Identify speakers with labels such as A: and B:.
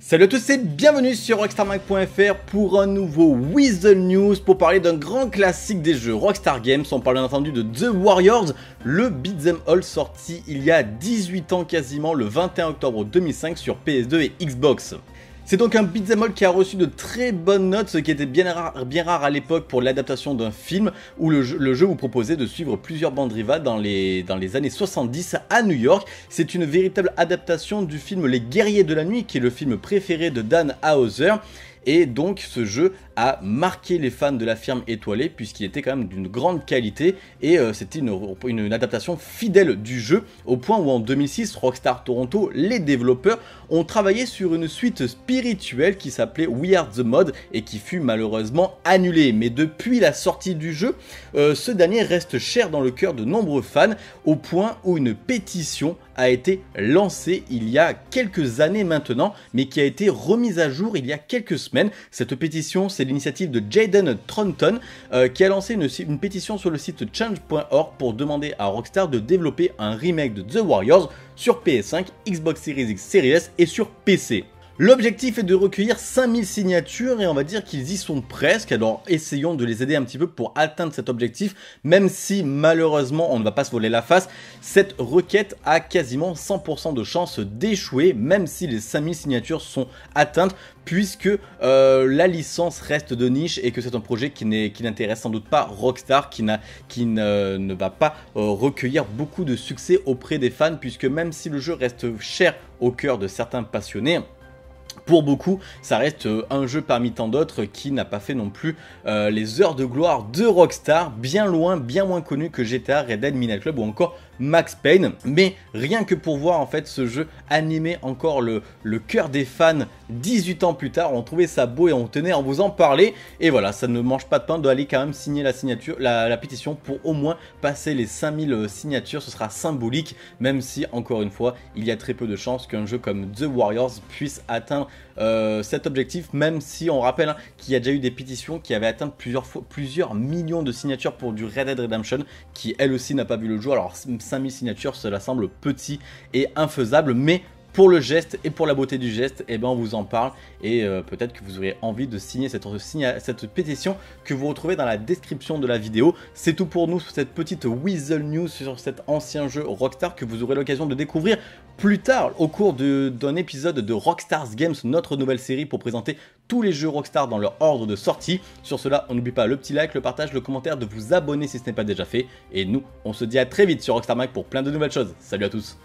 A: Salut à tous et bienvenue sur RockstarMag.fr pour un nouveau Weasel News pour parler d'un grand classique des jeux Rockstar Games. On parle bien entendu de The Warriors, le beat'em all sorti il y a 18 ans quasiment, le 21 octobre 2005 sur PS2 et Xbox. C'est donc un beat'em all qui a reçu de très bonnes notes, ce qui était bien rare, à l'époque pour l'adaptation d'un film où le jeu, vous proposait de suivre plusieurs bandes rivales dans les, dans les années 70 à New York. C'est une véritable adaptation du film Les Guerriers de la Nuit, qui est le film préféré de Dan Hauser. Et donc ce jeu a marqué les fans de la firme étoilée puisqu'il était quand même d'une grande qualité et euh, c'était une, adaptation fidèle du jeu au point où en 2006 Rockstar Toronto, les développeurs, ont travaillé sur une suite spirituelle qui s'appelait We Are The Mod et qui fut malheureusement annulée. Mais depuis la sortie du jeu, euh, ce dernier reste cher dans le cœur de nombreux fans au point où une pétition a été lancée il y a quelques années maintenant mais qui a été remise à jour il y a quelques semaines. Cette pétition c'est l'initiative de Jaden Tronton euh, qui a lancé une, pétition sur le site change.org pour demander à Rockstar de développer un remake de The Warriors sur PS5, Xbox Series X, Series S et sur PC. L'objectif est de recueillir 5000 signatures et on va dire qu'ils y sont presque, alors essayons de les aider un petit peu pour atteindre cet objectif, même si malheureusement on ne va pas se voler la face, cette requête a quasiment 100% de chances d'échouer, même si les 5000 signatures sont atteintes, puisque euh, la licence reste de niche et que c'est un projet qui n'intéresse sans doute pas Rockstar, qui, qui ne, va pas euh, recueillir beaucoup de succès auprès des fans, puisque même si le jeu reste cher au cœur de certains passionnés, pour beaucoup, ça reste euh, un jeu parmi tant d'autres qui n'a pas fait non plus euh, les heures de gloire de Rockstar, bien loin, bien moins connu que GTA, Red Dead, Midnight Club ou encore Max Payne. Mais rien que pour voir en fait ce jeu animer encore le, cœur des fans 18 ans plus tard, on trouvait ça beau et on tenait à vous en parler. Et voilà, ça ne mange pas de pain d'aller quand même signer la signature, la, pétition pour au moins passer les 5000 euh, signatures. Ce sera symbolique, même si encore une fois, il y a très peu de chances qu'un jeu comme The Warriors puisse atteindre euh, cet objectif, même si on rappelle hein, qu'il y a déjà eu des pétitions qui avaient atteint plusieurs, plusieurs millions de signatures pour du Red Dead Redemption, qui elle aussi n'a pas vu le jour. Alors 5000 signatures, cela semble petit et infaisable, mais pour le geste et pour la beauté du geste, eh ben on vous en parle et euh, peut-être que vous aurez envie de signer cette, cette, pétition que vous retrouvez dans la description de la vidéo. C'est tout pour nous sur cette petite Weasel News sur cet ancien jeu Rockstar que vous aurez l'occasion de découvrir plus tard au cours d'un épisode de Rockstars Games, notre nouvelle série pour présenter tous les jeux Rockstar dans leur ordre de sortie. Sur cela, on n'oublie pas le petit like, le partage, le commentaire, de vous abonner si ce n'est pas déjà fait. Et nous, on se dit à très vite sur Rockstar Mag pour plein de nouvelles choses. Salut à tous